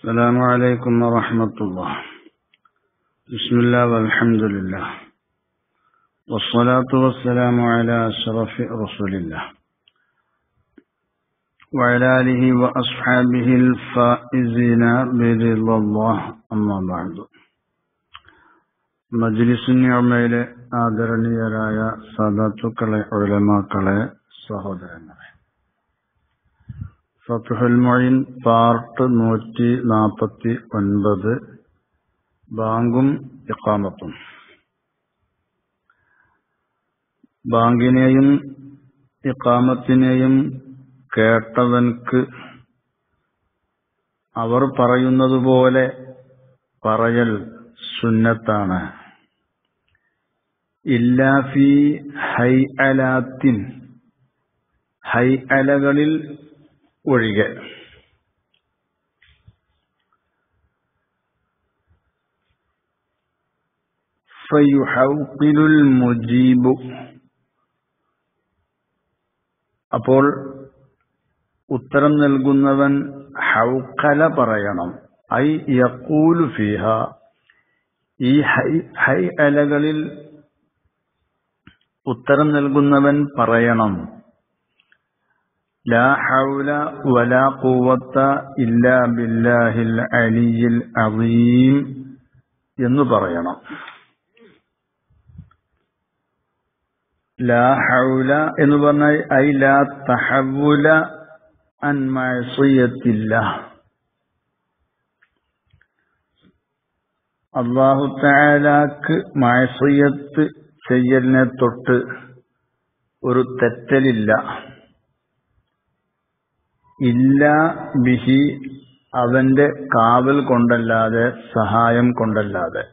السلام عليكم ورحمة الله بسم الله والحمد لله والصلاة والسلام على أشرف رسول الله وعلى آله وأصحابه الفائزين برضا الله أما بعد മജ്ലിസ് ഞമ്മയിലെ ആദരണീയരായ സദത്തുക്കളെ ഉലമാക്കളെ സഹോദരങ്ങളെ ഫത്തുഹുൽ മൊയിൻ പാർട്ട് നൂറ്റി നാൽപ്പത്തി ഒൻപത്. ബാങ്കും ഇക്കാമത്തും ബാങ്കിനെയും ഇക്കാമത്തിനെയും കേട്ടവൻക്ക് അവർ പറയുന്നതുപോലെ പറയൽ സുന്നത്താണ്. ഇല്ലാഫി ഹൈ അലാത്തിൻ ഹൈ അലകളിൽ ഒഴികെ. ഫയുഹൗഖിലുൽ മുജീബു. അപ്പോൾ ഉത്തരം നൽകുന്നവൻ ഹൗക്കല പറയണം. ഐ യക്കൂലു ഫിഹ. ഈ ഹൈ അലകളിൽ ഉത്തരം നൽകുന്നവൻ പറയണം. ലാ ഹൗല വലാ ഖുവത്ത ഇല്ലാ ബില്ലാഹിൽ അലിയിൽ അസീം എന്ന് പറയണം. ലാ ഹൗല എന്ന് പറഞ്ഞാൽ ഐ ലാ തഹവുല അൻ മഅസിയത്തില്ല. അള്ളാഹു താലാക്ക് മഅസിയത്ത് ചെയ്യലിനെ തൊട്ട് ഒരു തെറ്റലില്ല. ഇല്ല ബിഹി അവന്റെ കാവൽ കൊണ്ടല്ലാതെ സഹായം കൊണ്ടല്ലാതെ.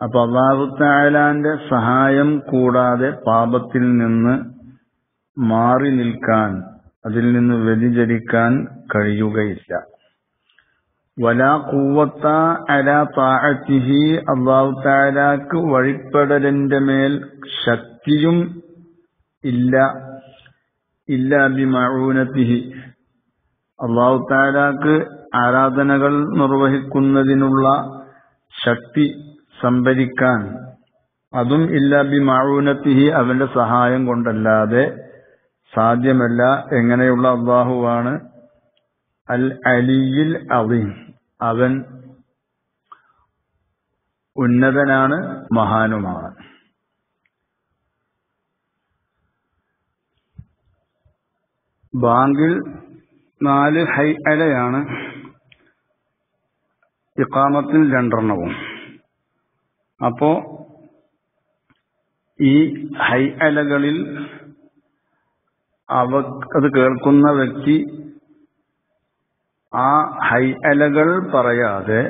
അപ്പൊ അള്ളാഹുത്തായാലാന്റെ സഹായം കൂടാതെ പാപത്തിൽ നിന്ന് മാറി നിൽക്കാൻ അതിൽ നിന്ന് വ്യതിചരിക്കാൻ കഴിയുകയില്ല. വലാ കൂവത്ത അല താഴത്തിഹി അള്ളാഹുത്തായാലാക്ക് വഴിപ്പെടലിന്റെ മേൽ ശക്തിയും ഇല്ല. ഇല്ല ബിമഊനത്തിഹി. അള്ളാഹു താലാക്ക് ആരാധനകൾ നിർവഹിക്കുന്നതിനുള്ള ശക്തി സംഭരിക്കാൻ. അതും ഇല്ല ബിമഊനത്തിഹി അവന്റെ സഹായം കൊണ്ടല്ലാതെ സാധ്യമല്ല. എങ്ങനെയുള്ള അള്ളാഹുവാണ് അൽ അലിയിൽ അലീം അവൻ ഉന്നതനാണ് മഹാനുമാണ്. ബാങ്കിൽ നാല് ഹൈ അലയാണ് ഇക്കാമത്തിൽ രണ്ടെണ്ണവും. അപ്പോ ഈ ഹൈ അലകളിൽ അവ അത് കേൾക്കുന്ന വ്യക്തി ആ ഹൈ അലകൾ പറയാതെ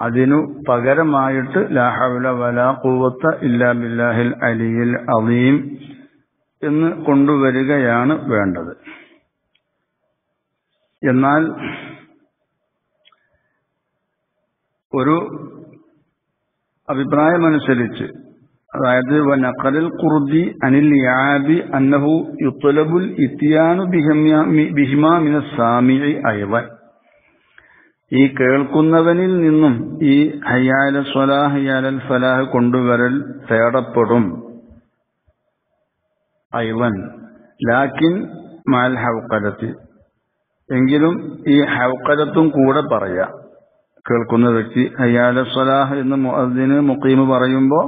അതിനു പകരമായിട്ട് ലാഹവല വല കൂവത്ത ഇല്ലാ ബില്ലാഹിൽ അലിയിൽ അലീം എന്ന് കൊണ്ടുവരികയാണ് വേണ്ടത്. എന്നാൽ ഒരു അഭിപ്രായമനുസരിച്ച് അതായത് വനഖലിൽ ഖുർദി അനിൽ യാബി അന്നഹു യുത്തലബുൽ ഇത്തിയാനു ബിഹിമാ മിന സാമിഇ അയവൻ. ഈ കേൾക്കുന്നവനിൽ നിന്നും ഈ ഹയ്യാല സ്വലാഹ് ഹയ്യാലൽ ഫലാഹ് കൊണ്ടുവരൽ തേടപ്പെടും. അയവൻ. ലാക്കിൻ മാൽ ഹൗക്കലത്തി എങ്കിലും ഈ ഹൗക്കലത്തും കൂടെ പറയാ. കേൾക്കുന്ന വ്യക്തി ഹയ്യാല സ്വലാഹ് എന്ന് അതിന് മുഖീമ് പറയുമ്പോൾ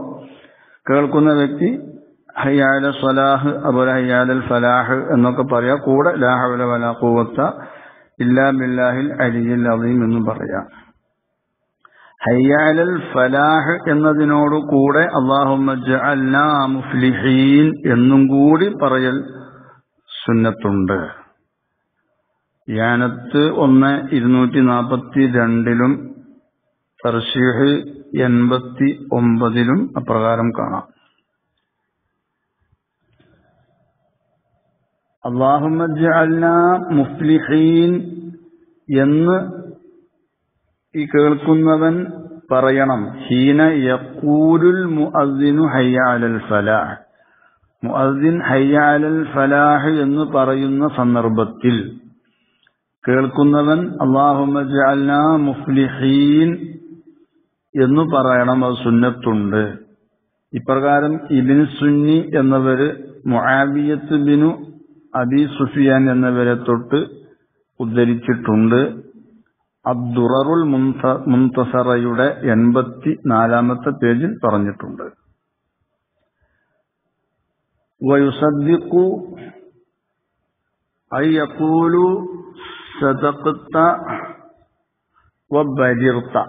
കേൾക്കുന്ന വ്യക്തി ഹയ്യാല സ്വലാഹ് അതുപോലെ ഹയ്യാലൽ ഫലാഹ് എന്നൊക്കെ പറയാം. കൂടെ ലാഹവല വല കൂവത്ത ഇല്ലാ ബില്ലാഹിൽ അലിയിൽ അലീം എന്നും പറയാം. ഹയ്യാലൽ ഫലാഹ് എന്നതിനോട് കൂടെ അള്ളാഹുമ്മ മുഫ്ലിഹീൻ എന്നും കൂടി പറയൽ സുന്നത്തുണ്ട്. യാനത്ത് ഒന്ന് ഇരുന്നൂറ്റി നാൽപ്പത്തി രണ്ടിലും തർഷീഹ് എൺപത്തി ഒമ്പതിലും അപ്രകാരം കാണാം. അള്ളാഹുമജ്അൽന മുഫ്ലിഹീൻ എന്ന് ഈ കേൾക്കുന്നവൻ പറയണം. ഹീന യക്കൂരുൽ മുഅസിനു ഹയ്യാലൽ ഫലാഹ്. മുഅസിൻ ഹയ്യാലൽ ഫലാഹ് എന്ന് പറയുന്ന സന്ദർഭത്തിൽ കേൾക്കുന്നവൻ അള്ളാഹുമജഅൽന മുഫ്ലിഹീൻ എന്ന് പറയണം. അത് സുന്നത്തുണ്ട്. ഇപ്രകാരം ഇബിൻ സുന്നി എന്നവര് മുആവിയത്ത് ബിനു അബി സുഫിയാൻ എന്നവരെ തൊട്ട് ഉദ്ധരിച്ചിട്ടുണ്ട്. അബ്ദുററുൽ മുൻതസറയുടെ എൺപത്തി നാലാമത്തെ പേജിൽ പറഞ്ഞിട്ടുണ്ട്. വയുസദ്ദിഖു ഐ യഖൂലു സദഖത്ത വബരിർത്ത.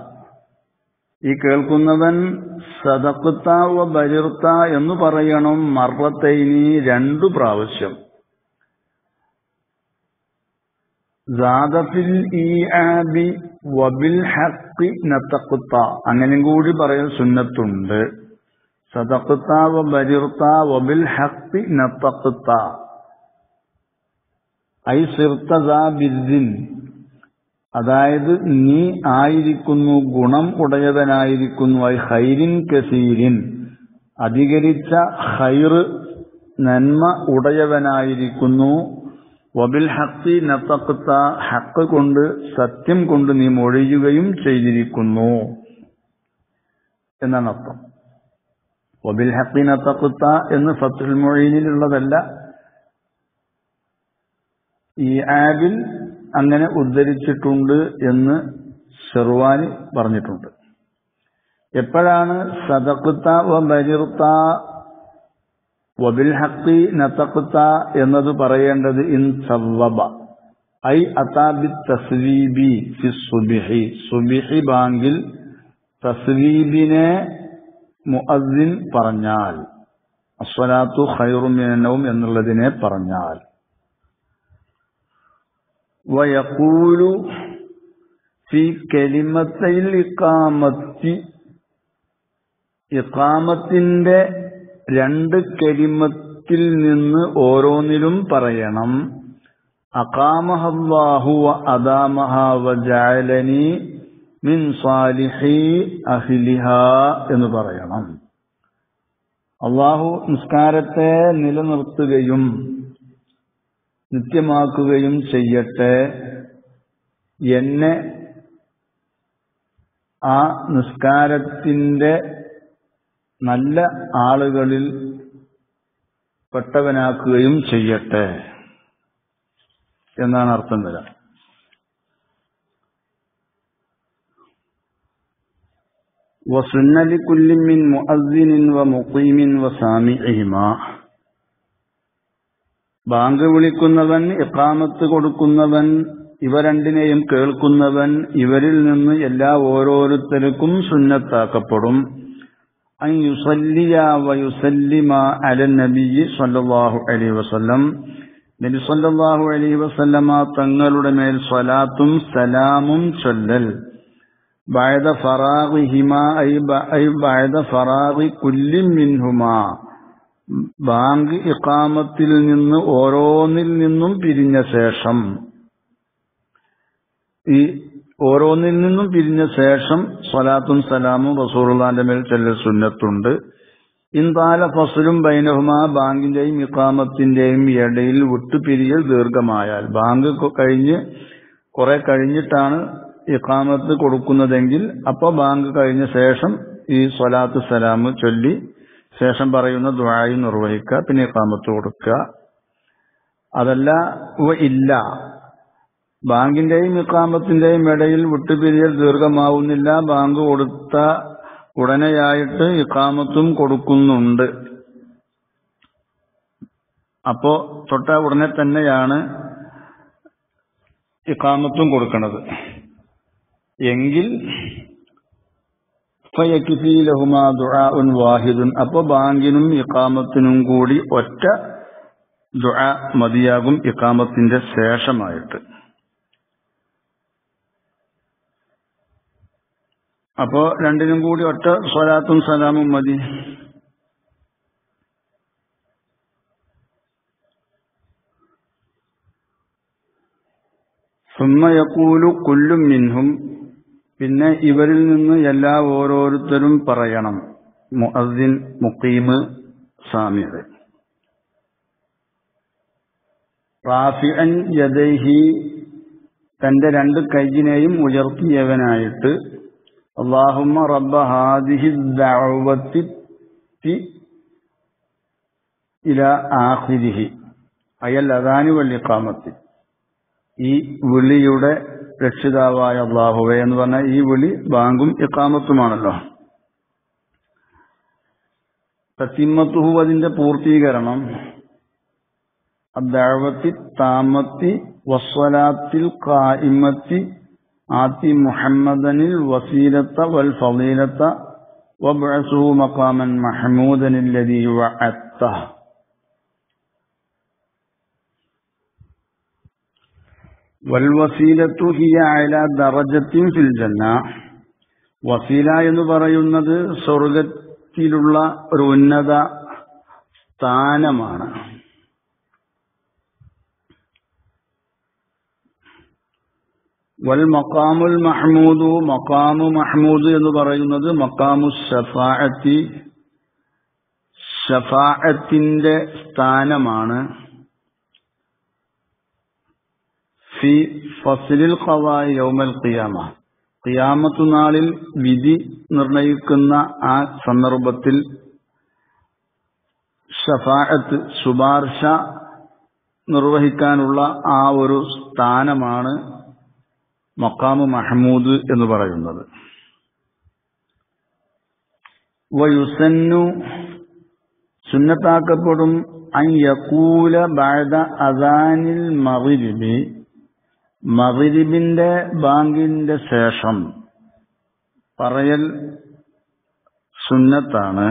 ഈ കേൾക്കുന്നവൻ സതക്ത വ ബരിർത്ത എന്ന് പറയണം മർറത്തൈനി രണ്ടു പ്രാവശ്യം. വബിൽ അങ്ങനെയും കൂടി പറയാൻ സുന്നത്തുണ്ട്. സദഖത്ത വബരിർത്ത വബിൽ ഹക്തി നതഖത്ത. അതായത് നീ ആയിരിക്കുന്നു ഗുണം ഉടയവനായിരിക്കുന്നു ഐ ഹൈരിൻ കസീരിൻ. അധികരിച്ച ഹൈർ നന്മ ഉടയവനായിരിക്കുന്നു. വബിൽ ഹക്കി നത്തക്കത്ത ഹക്ക് കൊണ്ട് സത്യം കൊണ്ട് നീ മൊഴിയുകയും ചെയ്തിരിക്കുന്നു. എന്നാണ് അർത്ഥം. വബിൽ ഹക്കി നത്തക്കുത്ത എന്ന് ഫത്തുൽ മൊഴീനിലുള്ളതല്ല ഈ ആബിൽ അങ്ങനെ ഉദ്ധരിച്ചിട്ടുണ്ട് എന്ന് ഷെർവാനി പറഞ്ഞിട്ടുണ്ട്. എപ്പോഴാണ് സദക്കുത്ത വ ബരിർത്ത വബിൽ ഹക്കി നത്തക്കുത്ത എന്നത് പറയേണ്ടത്? ഇൻ സവബ ഐ അതാബി തസ്വീബി ഫി സുബിഹി. സുബിഹി ബാങ്കിൽ തസ്വീബിനെ മുഅദ്ദിൻ പറഞ്ഞാൽ അസ്വലാത്തു ഖൈറുമിനവും എന്നുള്ളതിനെ പറഞ്ഞാൽ. ويقول في كلمتي الإقامة ഇഖാമത്തിന്റെ രണ്ട് കലിമത്തിൽ നിന്ന് ഓരോന്നിലും പറയണം അകാമഹല്ലാഹു അദാമഹ വജാലനി മിൻ സാലിഹി അഹിലിഹ എന്ന് പറയണം അള്ളാഹു നിസ്കാരത്തെ നിലനിർത്തുകയും നിത്യമാക്കുകയും ചെയ്യട്ടെ എന്നെ ആ നിസ്കാരത്തിന്റെ നല്ല ആളുകളിൽ പെട്ടവനാക്കുകയും ചെയ്യട്ടെ എന്നാണ് അർത്ഥം വരാം وسن لكل من مؤذن ومقيم وسامعهما ബാങ്ക് വിളിക്കുന്നവൻ എക്കാമത്ത് കൊടുക്കുന്നവൻ ഇവ രണ്ടിനെയും കേൾക്കുന്നവൻ ഇവരിൽ നിന്ന് എല്ലാ ഓരോരുത്തർക്കും സുന്നത്താക്കപ്പെടും. വസല്ലമ തങ്ങളുടെ മേൽ സ്വലാത്തും സലാമും ചൊല്ലൽ. ബായദ ഫറാഖ് ഹിമാ ഐ ബായദ ഫറാഹി കുല്ലിം മിൻഹുമാ. ബാങ്ക് ഇക്കാമത്തിൽ നിന്ന് ഓരോന്നിൽ നിന്നും പിരിഞ്ഞ ശേഷം ഈ ഓരോന്നിൽ നിന്നും പിരിഞ്ഞ ശേഷം സ്വലാത്തും സലാമും റസൂറുല്ലാന്റെ മേൽ ചെല്ലൽ സുന്നത്തുണ്ട്. ഇന്താല ഫസലും ബൈനഹുമാ ബാങ്കിന്റെയും ഇക്കാമത്തിന്റെയും ഇടയിൽ വിട്ടുപിരിയൽ ദീർഘമായാൽ ബാങ്ക് കഴിഞ്ഞ് കുറെ കഴിഞ്ഞിട്ടാണ് ഇക്കാമത്ത് കൊടുക്കുന്നതെങ്കിൽ അപ്പോൾ ബാങ്ക് കഴിഞ്ഞ ശേഷം ഈ സ്വലാത്ത് സലാം ചൊല്ലി ശേഷം പറയുന്ന ദ്വായി നിർവഹിക്കുക പിന്നെ കാമത്ത് കൊടുക്കുക. അതല്ല ഇല്ല. ബാങ്കിന്റെയും ഇക്കാമത്തിന്റെയും ഇടയിൽ വിട്ടുപിരിയൽ ദീർഘമാവുന്നില്ല. ബാങ്ക് കൊടുത്ത ഉടനെയായിട്ട് ഇക്കാമത്തും കൊടുക്കുന്നുണ്ട്. അപ്പോ തൊട്ട ഉടനെ തന്നെയാണ് ഇക്കാമത്തും കൊടുക്കുന്നത് എങ്കിൽ ഫയക്കിഫീലഹുമാ ദുആഉൻ വാഹിദുൻ. അപ്പൊ ബാങ്കിനും ഇക്കാമത്തിനും കൂടി ഒറ്റ ദുആ മതിയാകും ഇക്കാമത്തിന്റെ ശേഷമായിട്ട്. അപ്പോ രണ്ടിനും കൂടി ഒറ്റ സ്വലാത്തും സലാമും മതി. സുമ്മയക്കൂലു കുല്ലും മിൻഹും. പിന്നെ ഇവരിൽ നിന്ന് എല്ലാ ഓരോരുത്തരും പറയണം. മുഅദ്ദിൻ മുഖീമ് സാമിഅ റാഫിഅൻ യദൈഹി തന്റെ രണ്ട് കൈജിനെയും ഉയർത്തിയവനായിട്ട് അള്ളാഹുമ്മ റബ്ബ ഹാദിഹി ദഅവത്തി ഇല ആഹിരിഹി അയൽ അദാനു വല്ലിക്കാമത്തി ഈ വിളിയുടെ രക്ഷിതാവായ അള്ളാഹുവേ എന്ന് പറഞ്ഞാൽ ഈ വിളി ബാങ്കും ഇക്കാമത്തുമാണല്ലോ തത്തിമ്മത്തുഹു അതിന്റെ പൂർത്തീകരണം. അദ്ദേഹത്തി താമത്തി വസ്വലാത്തിൽ കായിമത്തി ആത്തി മുഹമ്മദനിൽ വസീലത്ത വൽ ഫലീലത്ത വബഅസുഹു മഖാമൻ മഹമൂദനിൽ ലദീ വൽവസീലത്തു ഹിയ അല ദറജത്തിൻ ഫിൽ ജന്ന. വസീല എന്ന് പറയുന്നത് സ്വർഗത്തിലുള്ള ഒരു ഉന്നത സ്ഥാനമാണ്. വൽ മക്കാമുൽ മഹ്മൂദു മക്കാമു മഹ്മൂദ് എന്ന് പറയുന്നത് മക്കാമു ഷഫാഅത്തി ഷഫാഅത്തിന്റെ സ്ഥാനമാണ്. ഫി ഫസിലിൽ യൗമൽ ഖിയാമ. ഖിയാമത്തു നാളിൽ വിധി നിർണയിക്കുന്ന ആ സന്ദർഭത്തിൽ ഷഫാഅത്ത് ശുപാർശ നിർവഹിക്കാനുള്ള ആ ഒരു സ്ഥാനമാണ് മക്കാമ് മഹ്മൂദ് എന്ന് പറയുന്നത്. വയുസന്നു സുന്നത്താക്കപ്പെടും അൻ യഖൂല ബഅദ അദാനിൽ മഗ്രിബി. മഗ്രിബിന്റെ ബാങ്കിന്റെ ശേഷം പറയൽ സുന്നത്താണ്.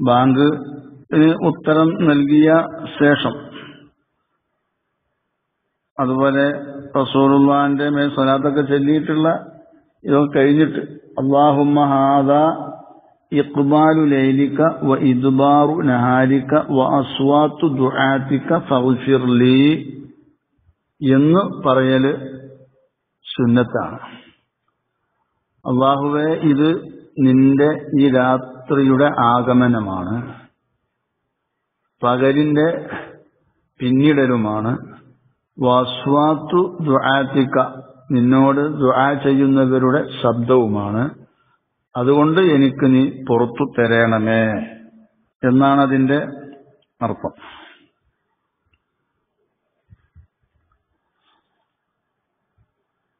ബാങ്ക് ഉത്തരം നൽകിയ ശേഷം അതുപോലെ റസൂലുള്ളാന്റെ മേൽ സ്വലാത്തൊക്കെ ചൊല്ലിയിട്ടുള്ള ഇതൊക്കെ കഴിഞ്ഞിട്ട് അള്ളാഹുമ്മ ഹാദ ഇഖ്ബാലു ലൈലിക വ ഇദ്ബാറു നഹാരിക വ അസ്വാത്തു ദുആതിക ഫഗ്ഫിർ ലീ എന്ന് പറയൽ സുന്നത്താണ്. അള്ളാഹുവെ ഇത് നിന്റെ ഈ രാത്രിയുടെ ആഗമനമാണ്. പകലിന്റെ പിന്നിടലുമാണ്. വാസ്വാത്തു ദുആത്തിക്ക നിന്നോട് ദുആ ചെയ്യുന്നവരുടെ ശബ്ദവുമാണ്. അതുകൊണ്ട് എനിക്ക് നീ പുറത്തു തരണമേ എന്നാണ് അതിന്റെ അർത്ഥം.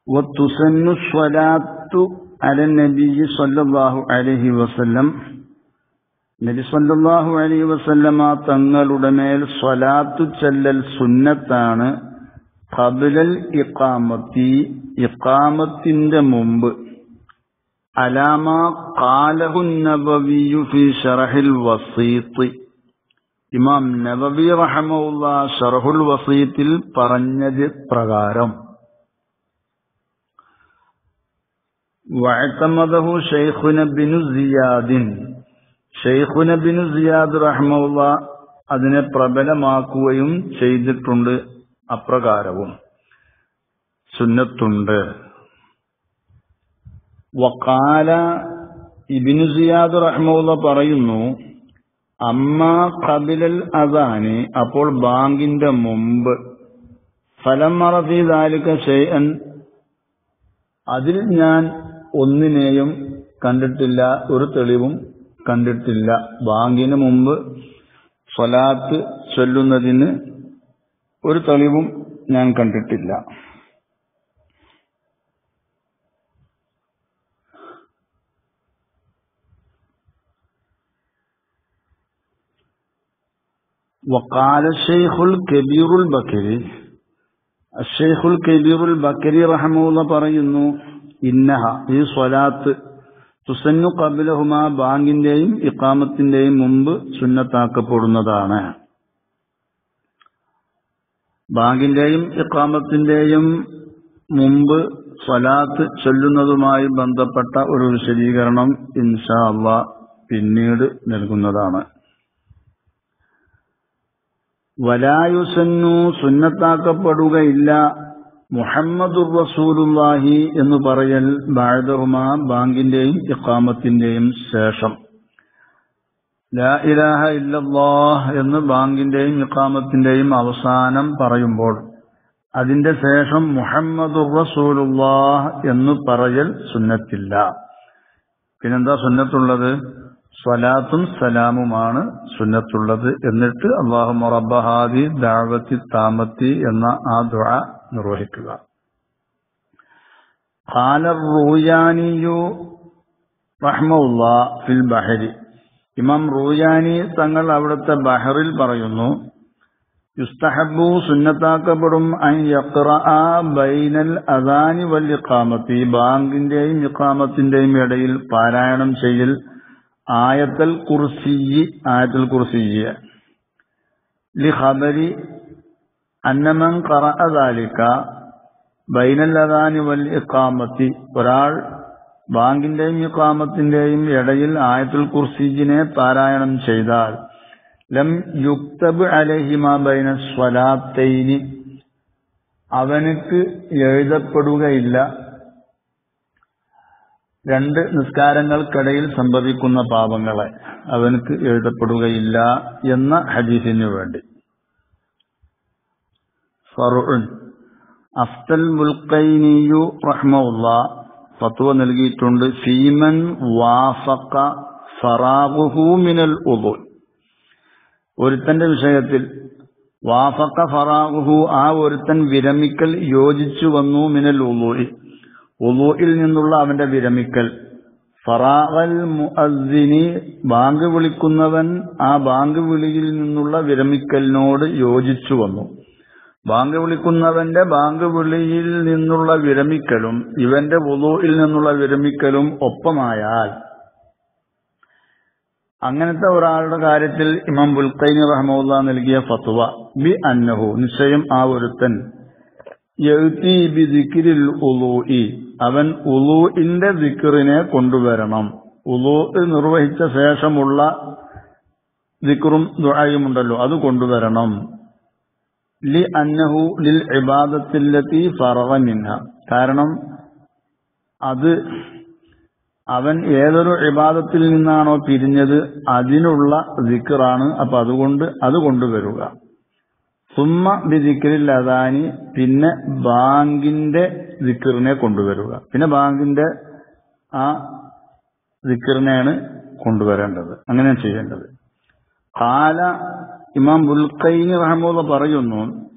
വത്തുസന്നു സ്വലാത്തു അല നബി സല്ലല്ലാഹു അലൈഹി വസല്ലം. നബി സല്ലല്ലാഹു അലൈഹി വസല്ലമ തങ്ങളുടെ മേൽ സ്വലാത്തു ചെല്ലൽ സുന്നത്താണ്. ഖബലൽ ഇക്കാമത്തി ഇക്കാമത്തിന്റെ മുമ്പ് അലാമ കാലഹു നബവിയു ഫി ഷറഹിൽ വസീത്ത്. ഇമാം നബവി റഹമുള്ള ഷറഹുൽ വസീത്തിൽ പറഞ്ഞത് പ്രകാരം. വഅതമദഹു ഷെയ്ഖുന ബിനു സിയാദിൻ. ഷെയ്ഖുന ബിനു സിയാദ് റഹമുള്ള അതിനെ പ്രബലമാക്കുകയും ചെയ്തിട്ടുണ്ട് അപ്രകാരവും. സുന്നത്തുണ്ട്. വക്കാല ഇബിനു സിയാദ് റഹ്മുള്ള പറയുന്നു അമ്മ കബിലൽ അദാനി അപ്പോൾ ബാങ്കിന്റെ മുമ്പ്. ഫലം മറഫി ദാലിക ഷെയ്അൻ അതിൽ ഞാൻ ഒന്നിനെയും കണ്ടിട്ടില്ല ഒരു തെളിവും കണ്ടിട്ടില്ല. ബാങ്കിന് മുമ്പ് സ്വലാത്ത് ചൊല്ലുന്നതിന് ഒരു തെളിവും ഞാൻ കണ്ടിട്ടില്ല. وقال الشيخ الكبير البكري الشيخ الكبير البكري رحمه الله പറയുന്നു ഇന്നഹ ഈ സ്വലാത്ത് തുസന്നു കബിലഹുമ ബാങ്കിന്റെയും ഇക്കാമത്തിന്റെയും മുമ്പ് സുന്നത്താക്കപ്പെടുന്നതാണ് ബാങ്കിന്റെയും ഇക്കാമത്തിന്റെയും മുമ്പ് സ്വലാത്ത് ചൊല്ലുന്നതുമായി ബന്ധപ്പെട്ട ഒരു വിശദീകരണം ഇൻഷാ അള്ളാ പിന്നീട് നൽകുന്നതാണ് വലായുസന്നു സുന്നത്താക്കപ്പെടുകയില്ല മുഹമ്മദുർ റസൂലുല്ലാഹി എന്ന് പറയൽ ബാഴദഹുമ ബാങ്കിന്റെയും ഇക്കാമത്തിന്റെയും ശേഷം. ലാ ഇലാഹ ഇല്ലല്ലാഹ് എന്ന് ബാങ്കിന്റെയും ഇഖാമത്തിന്റെയും അവസാനം പറയുമ്പോൾ അതിന്റെ ശേഷം മുഹമ്മദുർ റസൂലുല്ലാഹ് എന്ന് പറയൽ സുന്നത്തില്ല. പിന്നെന്താ സുന്നത്തുള്ളത്? സ്വലാത്തും സലാമുമാണ് സുന്നത്തുള്ളത് എന്നിട്ട് അള്ളാഹു റബ്ബഹാദി ദാവത്തി താമത്തി എന്ന ആ ദ നിർവഹിക്കുക. ഖാലൂയാനിയു റഹ്മുള്ള ഫിൽ ബഹരി. ഇമാം റൂയാനി തങ്ങൾ അവിടുത്തെ ബഹറിൽ പറയുന്നു യുസ്തഹബു സുന്നത്താക്കപ്പെടും അൻ യക്ര ബൈനൽ അദാനി വൽ ഖാമത്തി ബാങ്കിന്റെയും ഇഖാമത്തിന്റെയും ഇടയിൽ പാരായണം ചെയ്യൽ ആയത്തൽ കുർസി ആയത്തൽ കുർസി ലി ഖബരി അന്നമൻ ദാലിക ബൈനൽ അദാനി വൽ ഇഖാമത്തി. ഒരാൾ ബാങ്കിന്റെയും ഇഖാമത്തിന്റെയും ഇടയിൽ ആയത്തുൽ കുർസിജിനെ പാരായണം ചെയ്താൽ ലം യുക്തബ് അലഹിമ ബൈന സ്വലാത്തൈനി. അവനക്ക് എഴുതപ്പെടുകയില്ല. രണ്ട് നിസ്കാരങ്ങൾക്കിടയിൽ സംഭവിക്കുന്ന പാപങ്ങളെ അവനക്ക് എഴുതപ്പെടുകയില്ല എന്ന ഹദീസിനു വേണ്ടി. അഫ്തൽ മുൽക്കൈനിയു റഹ്മുള്ള ഫത്വ നൽകിയിട്ടുണ്ട്. ഫീമൻ വാഫക്ക ഫറാഹുഹൂമിനൽ ഉദു. ഒരുത്തന്റെ വിഷയത്തിൽ വാഫക്ക ഫറാഹുഹു ആ ഒരുത്തൻ വിരമിക്കൽ യോജിച്ചു വന്നു മിനൽ ഉദുഇ. ഉദുഇൽ നിന്നുള്ള അവന്റെ വിരമിക്കൽ. ഫറാവൽ മുഅദ്ദിനി ബാങ്ക് വിളിക്കുന്നവൻ ആ ബാങ്ക് വിളിയിൽ നിന്നുള്ള വിരമിക്കലിനോട് യോജിച്ചു വന്നു. ബാങ്ക് വിളിക്കുന്നവന്റെ ബാങ്ക് വിളിയിൽ നിന്നുള്ള വിരമിക്കലും ഇവന്റെ വുളുയിൽ നിന്നുള്ള വിരമിക്കലും ഒപ്പമായാൽ അങ്ങനത്തെ ഒരാളുടെ കാര്യത്തിൽ ഇമാം ബുൽഖൈൻ റഹ്മുല്ല നൽകിയ ഫത്വ ബി അന്നഹു നിശ്ചയം ആ ഒരുത്തൻ ബി അവൻ ഉലൂഇന്റെ ദിക്റിനെ കൊണ്ടുവരണം. ഉലൂ നിർവഹിച്ച ശേഷമുള്ള ദിക്റും ദുഴയുമുണ്ടല്ലോ അത് കൊണ്ടുവരണം. ലി അന്നഹു ലിൽ ഇബാദത്തില്ലത്തി ഫറവ മിൻഹ. കാരണം അത് അവൻ ഏതൊരു ഇബാദത്തിൽ നിന്നാണോ പിരിഞ്ഞത് അതിനുള്ള ദിക്റാണ്. അപ്പൊ അതുകൊണ്ട് അത് കൊണ്ടുവരിക. സുമ്മ വിധിക്കലില്ലാതാനി പിന്നെ ബാങ്കിന്റെ വിക്രിനെ കൊണ്ടുവരിക. പിന്നെ ബാങ്കിന്റെ ആ വിക്രിനെയാണ് കൊണ്ടുവരേണ്ടത്. അങ്ങനെ ചെയ്യേണ്ടത്. കാല ഇമാം ബുൽഖൈനി റഹമുള്ള പറയുന്നു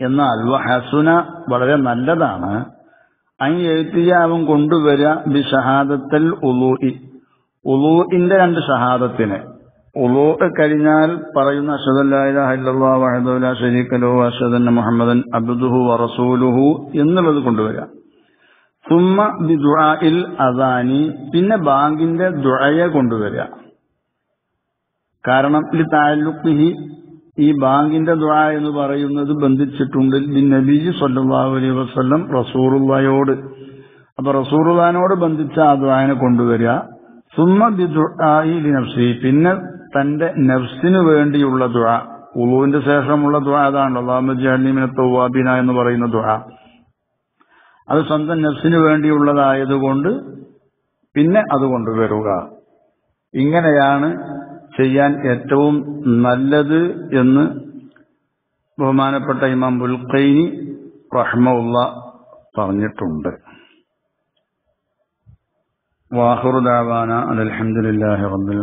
എന്നാൽ ഹസുന വളരെ നല്ലതാണ്. അങ്ങ് എഴുത്തിയ അവൻ കൊണ്ടുവരിക ബി ഷഹാദത്തൽ ഉലൂഇ. ഉലൂഇന്റെ രണ്ട് ഷഹാദത്തിന്. ഉലൂ കഴിഞ്ഞാൽ പറയുന്ന അഷദല്ലാ ഷരീഖലോ മുഹമ്മദൻ അബ്ദുഹു വറസൂലുഹു എന്നുള്ളത് കൊണ്ടുവരിക. സുമ്മ ബി ദുആഇൽ അദാനി പിന്നെ ബാങ്കിന്റെ ദുഴയെ കൊണ്ടുവരിക. കാരണം ഈ താലുക്കിഹി ഈ ബാങ്കിന്റെ ദുഴ എന്ന് പറയുന്നത് ബന്ധിച്ചിട്ടുണ്ട് ബിൻ നബി സല്ലല്ലാഹു അലൈഹി വസല്ലം റസൂറുള്ളയോട് അപ്പൊ റസൂറുല്ലാനോട് ബന്ധിച്ച ആ ദുഴനെ കൊണ്ടുവരിക. സുമ്മ ബി ദുആഇ നഫ്സി പിന്നെ തന്റെ നഫ്സിന് വേണ്ടിയുള്ള ദ്വാ ഉളുവിന്റെ ശേഷമുള്ള ദ്വാ അതാണ് അള്ളാഹു ജഅലിമിന തൗവാബിന എന്ന് പറയുന്ന ദ്വാ അത് സ്വന്തം നഫ്സിന് വേണ്ടിയുള്ളതായതുകൊണ്ട് പിന്നെ അതുകൊണ്ട് വരുക. ഇങ്ങനെയാണ് ചെയ്യാൻ ഏറ്റവും നല്ലത് എന്ന് ബഹുമാനപ്പെട്ട ഇമാം ബുൽഖൈനി റഹ്മുള്ള പറഞ്ഞിട്ടുണ്ട്. വാഹുറുദാവാന അലഹമുല്ലാഹി റബ്ബുൽ